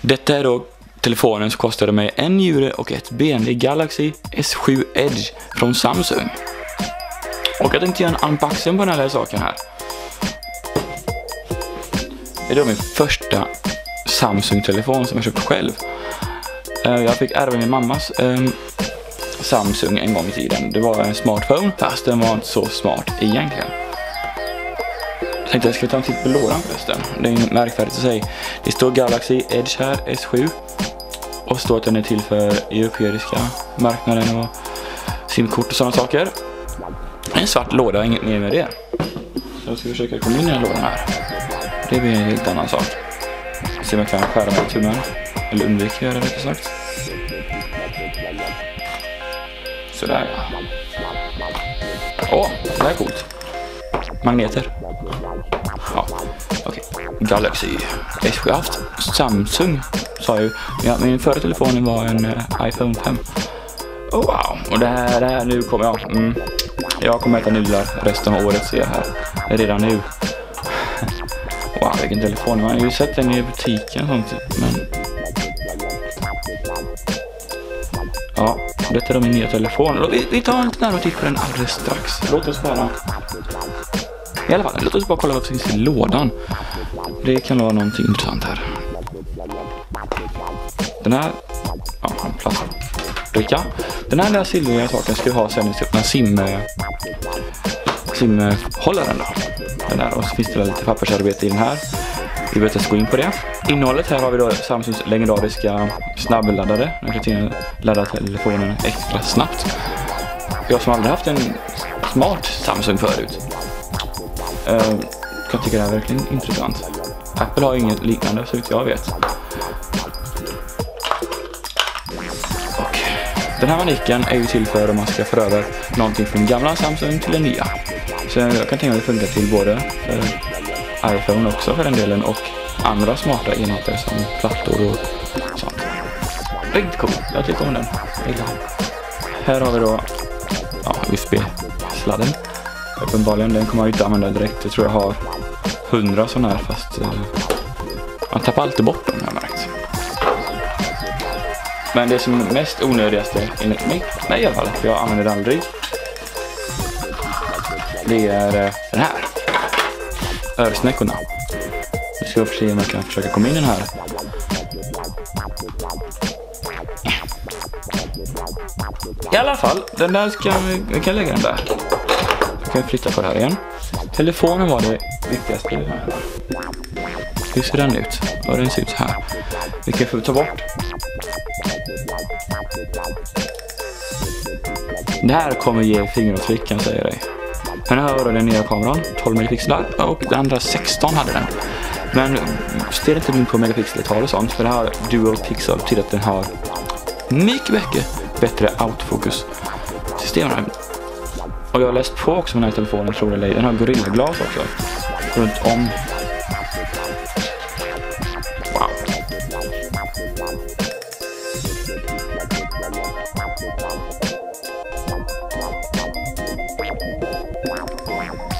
Detta är då telefonen som kostade mig en njure och ett ben. Det är Galaxy S7 Edge från Samsung. Och jag tänkte göra en unboxing på den här saken här. Det är då min första Samsung-telefon som jag köpte själv. Eh, jag fick ärva min mammas ehm, Samsung en gång i tiden. Det var en smartphone, fast den var inte så smart egentligen. Jag tänkte jag skulle ta en titt på lådan förresten. Det är ju märkvärdigt att säga. Det står Galaxy Edge här, S7. Och står att den är till för europeiska marknaden och simkort och sådana saker. En svart låda, inget mer med det. Så jag ska försöka komma in i den här lådan här. Det blir en helt annan sak. Se om jag kan skära mig tummen. Eller undvika att göra det rättare sagt. Sådär ja. Åh, det här är coolt. Magneter. Ja, okej. Okay. Galaxy S7 har haft Samsung, sa jag ju. Ja, min förra telefonen var en uh, iPhone 5. Oh, wow, och det här, det här nu kommer jag. Mm. Jag kommer äta nudlar resten av året ser jag här. Redan nu. wow, vilken telefon. Man har ju sett den i butiken och sånt. Men... Ja, detta är då min nya telefon. Vi, vi tar en liten närmare titt på den alldeles strax. Låt oss bara... I alla fall, låt oss bara kolla vad som finns i lådan. Det kan vara någonting intressant här. Den här... Ja, en plastbricka. Den här lilla silvriga saken ska vi ha sen när sim... Simhållaren då. Den här. Och så finns det lite pappersarbete i den här. Vi behöver inte gå in på det. Innehållet här har vi då Samsungs legendariska snabbladdare. Den kan ladda telefonen extra snabbt. Jag som aldrig haft en smart Samsung förut eh, kan tycka det här är verkligen intressant. Apple har inget liknande så vitt jag vet. Och den här manicken är ju till för om man ska föra över någonting från gamla Samsung till den nya. Så jag kan tänka mig att det funkar till både för iPhone också för den delen och andra smarta enheter som plattor och sånt. Riktigt cool. Jag tycker om den. Här har vi då ja, USB-sladden. Uppenbarligen, den kommer jag inte använda direkt. Jag tror jag har hundra sådana här fast eh, man tappar alltid bort dem har jag märkt. Men det som är mest onödigaste enligt mig, mig i alla fall, för jag använder det aldrig. Det är eh, den här. Örsnäckorna. Nu ska jag se om jag kan försöka komma in i den här. I alla fall, den där ska vi kan lägga den där. Nu kan vi flytta på det här igen. Telefonen var det viktigaste. Här. Hur ser den ut? Ja, den ser ut så här. Vi kan få ta bort. Det här kommer ge fingeravtryck kan jag säga dig. Den här var den nya kameran, 12 megapixlar och den andra 16 hade den. Men stirra inte in på megapixeltal och sånt för det här dual pixel till att den har mycket, mycket bättre autofokus system. Och jag har läst på också med den här telefonen, tror jag. Den har gorillaglas också. Runt om. Wow. Wow.